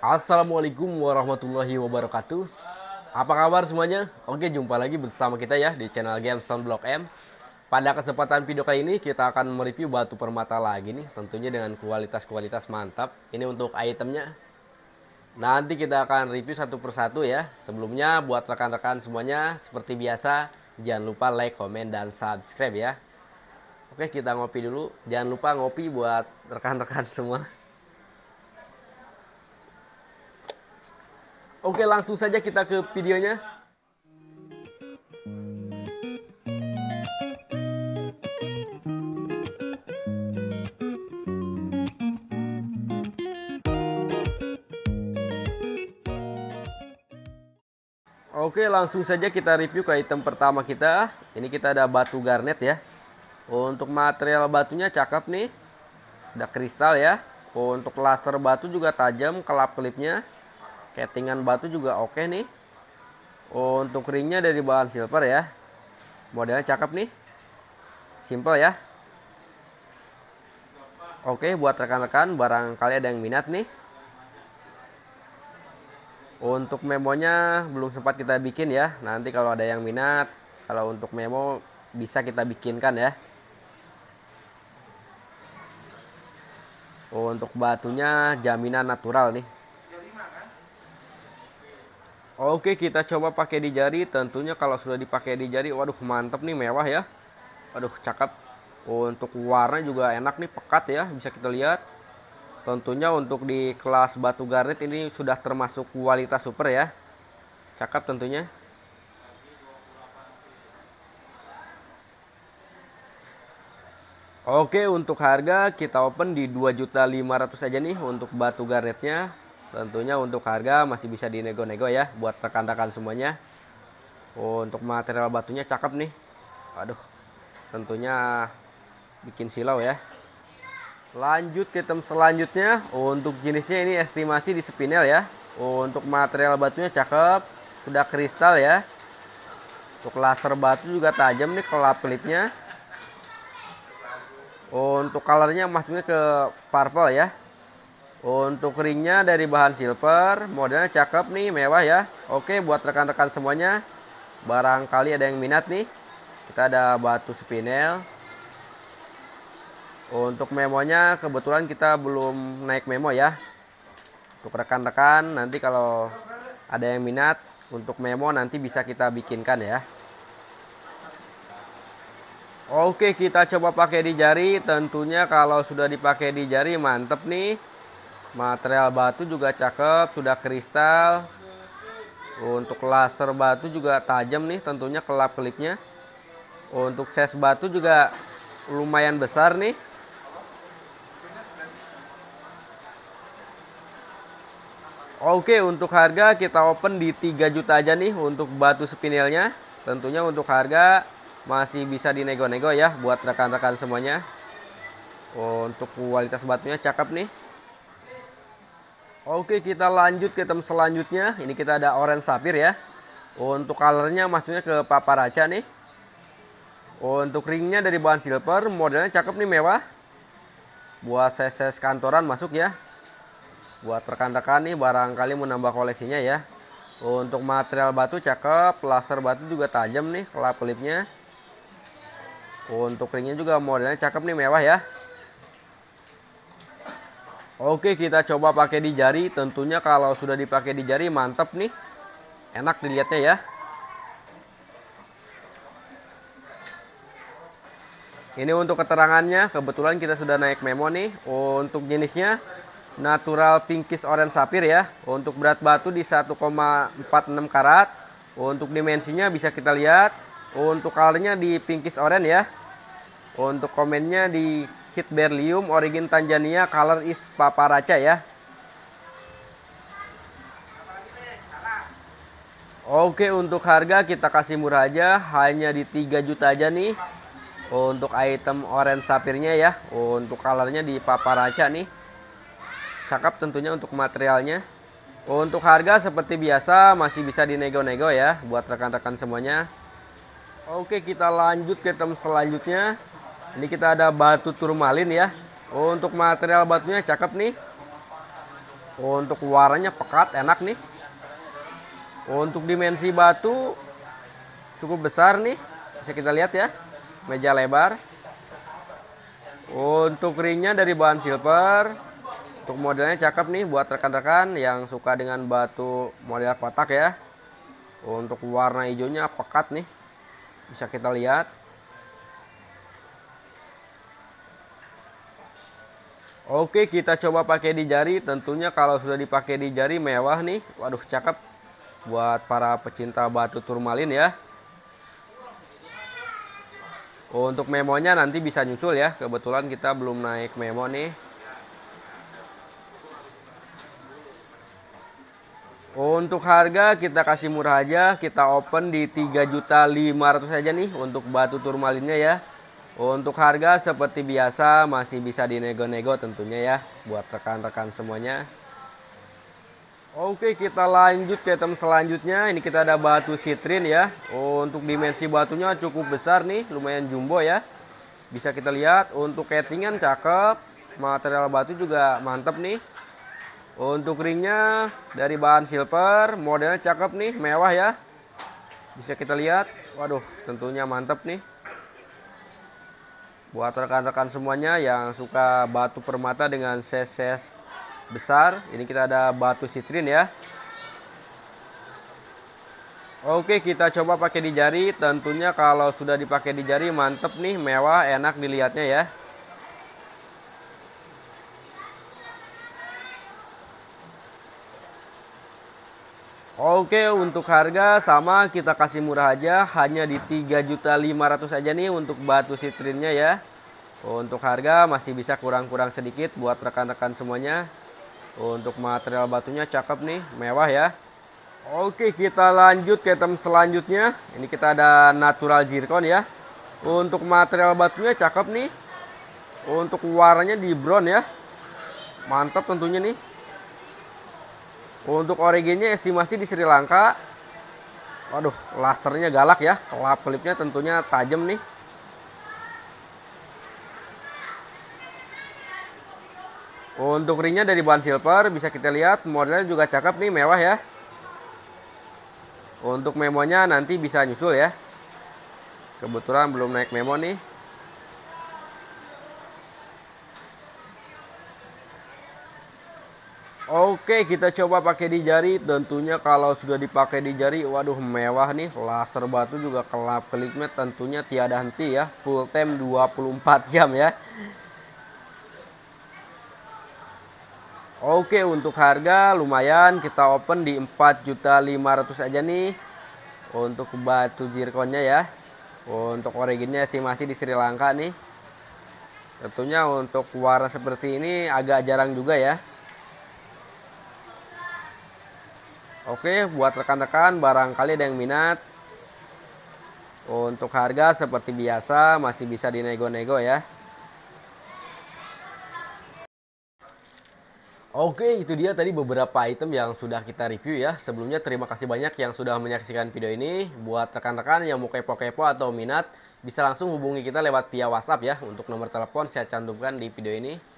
Assalamualaikum warahmatullahi wabarakatuh. Apa kabar semuanya? Oke jumpa lagi bersama kita ya di channel game Soundblock M. Pada kesempatan video kali ini kita akan mereview batu permata lagi nih Tentunya dengan kualitas-kualitas mantap. Ini untuk itemnya. Nanti kita akan review satu persatu ya. Sebelumnya buat rekan-rekan semuanya Seperti biasa jangan lupa like, komen, dan subscribe ya. Oke kita ngopi dulu. Jangan lupa ngopi buat rekan-rekan semua Oke langsung saja kita ke videonya. Oke langsung saja kita review ke item pertama kita. Ini kita ada batu garnet ya. Untuk material batunya cakep nih. Ada kristal ya. Untuk laser batu juga tajam kelap Kettingan batu juga oke nih Untuk ringnya dari bahan silver ya Modelnya cakep nih Simple ya Oke buat rekan-rekan barangkali ada yang minat nih untuk memonya belum sempat kita bikin ya. Nanti kalau ada yang minat, kalau untuk memo bisa kita bikinkan ya. Untuk batunya jaminan natural nih. Oke, kita coba pakai di jari. Tentunya kalau sudah dipakai di jari, waduh mantep nih mewah ya. Waduh cakep. Untuk warna juga enak nih, pekat ya, bisa kita lihat. Tentunya untuk di kelas batu garnet ini sudah termasuk kualitas super ya. Cakep tentunya. Oke, untuk harga kita open di 2.500 aja nih untuk batu garnetnya. Tentunya untuk harga masih bisa dinego-nego ya buat rekan-rekan semuanya. Untuk material batunya cakep nih. Aduh. Tentunya bikin silau ya. Lanjut ke item selanjutnya. Untuk jenisnya ini estimasi di spinel ya. Untuk material batunya cakep. Sudah kristal ya. Untuk laser batu juga tajam nih kelap kelipnya. Untuk colornya masuknya ke purple ya. Untuk ringnya dari bahan silver. Modelnya cakep nih mewah ya. Oke buat rekan-rekan semuanya. Barangkali ada yang minat nih. Kita ada batu spinel. Untuk memonya kebetulan kita belum naik memo ya. Untuk rekan-rekan nanti kalau ada yang minat untuk memo nanti bisa kita bikinkan ya. Oke kita coba pakai di jari. Tentunya kalau sudah dipakai di jari mantep nih. Material batu juga cakep, sudah kristal. Untuk laser batu juga tajam nih tentunya kelap kelipnya. Untuk ses batu juga lumayan besar nih. Oke untuk harga kita open di 3 juta aja nih untuk batu spinelnya Tentunya untuk harga masih bisa dinego-nego ya buat rekan-rekan semuanya Untuk kualitas batunya cakep nih Oke kita lanjut ke item selanjutnya. Ini kita ada orange sapphire ya. Untuk colornya maksudnya ke paparaca nih. Untuk ringnya dari bahan silver Modelnya cakep nih mewah. Buat ses-ses kantoran masuk ya. Buat rekan-rekan nih barangkali menambah koleksinya ya. Untuk material batu cakep laser batu juga tajam nih kelap kelipnya untuk ringnya juga modelnya cakep nih mewah ya Oke kita coba pakai di jari tentunya kalau sudah dipakai di jari mantap nih enak dilihatnya ya ini untuk keterangannya kebetulan kita sudah naik memo nih untuk jenisnya natural pinkish orange sapphire ya. Untuk berat batu di 1,46 karat. Untuk dimensinya bisa kita lihat. Untuk colornya di pinkish orange ya. Untuk komennya di hit berlium origin Tanzania color is paparaca ya. Oke untuk harga kita kasih murah aja. Hanya di 3 juta aja nih. Untuk item orange sapirnya ya. Untuk colornya di paparaca nih. Cakep tentunya untuk materialnya. Untuk harga seperti biasa masih bisa dinego-nego ya buat rekan-rekan semuanya. Oke kita lanjut ke item selanjutnya ini kita ada batu turmalin ya. Untuk material batunya cakep nih. Untuk warnanya pekat enak nih. Untuk dimensi batu cukup besar nih. Bisa kita lihat ya meja lebar. Untuk ringnya dari bahan silver. Untuk modelnya cakep nih buat rekan-rekan yang suka dengan batu model kotak ya. Untuk warna hijaunya pekat nih. Bisa kita lihat Oke kita coba pakai di jari. Tentunya kalau sudah dipakai di jari mewah nih. Waduh cakep. Buat para pecinta batu turmalin ya. Untuk memonya nanti bisa nyusul ya. Kebetulan kita belum naik memo nih. Untuk harga kita kasih murah aja. Kita open di 3.500 aja nih untuk batu turmalinnya ya untuk harga seperti biasa masih bisa dinego-nego tentunya ya buat rekan-rekan semuanya. Oke kita lanjut ke item selanjutnya. Ini kita ada batu sitrin ya. Untuk dimensi batunya cukup besar nih lumayan jumbo ya. Bisa kita lihat untuk kettingan cakep material batu juga mantep nih. Untuk ringnya dari bahan silver modelnya cakep nih mewah ya. Bisa kita lihat waduh tentunya mantep nih buat rekan-rekan semuanya yang suka batu permata dengan ses besar ini kita ada batu sitrin ya. Oke kita coba pakai di jari. Tentunya kalau sudah dipakai di jari mantep nih mewah enak dilihatnya ya Oke untuk harga sama kita kasih murah aja. Hanya di 3.500 aja nih untuk batu sitrinnya ya. Untuk harga masih bisa kurang-kurang sedikit buat rekan-rekan semuanya. Untuk material batunya cakep nih mewah ya. Oke kita lanjut ke item selanjutnya. Ini kita ada natural zircon ya. Untuk material batunya cakep nih. Untuk warnanya di brown ya. Mantap tentunya nih untuk originnya estimasi di Sri Lanka. Waduh, lasternya galak ya. Kelap kelipnya tentunya tajam nih. Untuk ringnya dari bahan silver bisa kita lihat modelnya juga cakep nih mewah ya. Untuk memonya nanti bisa nyusul ya. Kebetulan belum naik memo nih. Oke kita coba pakai di jari. Tentunya kalau sudah dipakai di jari waduh mewah nih. Laser batu juga kelap kelipnya tentunya tiada henti ya. Full time 24 jam ya. Oke untuk harga lumayan. Kita open di 4.500 aja nih. Untuk batu zirconnya ya. Untuk originnya estimasi di Sri Lanka nih. Tentunya untuk warna seperti ini agak jarang juga ya Oke, buat rekan-rekan barangkali ada yang minat. Untuk harga seperti biasa masih bisa dinego-nego ya. Oke, itu dia tadi beberapa item yang sudah kita review ya. Sebelumnya terima kasih banyak yang sudah menyaksikan video ini. Buat rekan-rekan yang mau kepo-kepo atau minat, bisa langsung hubungi kita lewat via WhatsApp ya. Untuk nomor telepon saya cantumkan di video ini.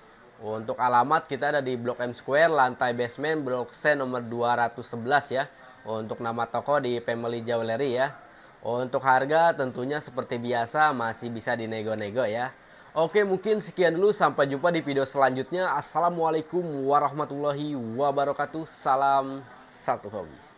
Untuk alamat kita ada di Blok M Square, lantai basement, Blok C nomor 211 ya. Untuk nama toko di Family Jewelry ya. Untuk harga tentunya seperti biasa masih bisa dinego-nego ya. Oke mungkin sekian dulu sampai jumpa di video selanjutnya. Assalamualaikum warahmatullahi wabarakatuh. Salam satu hobi.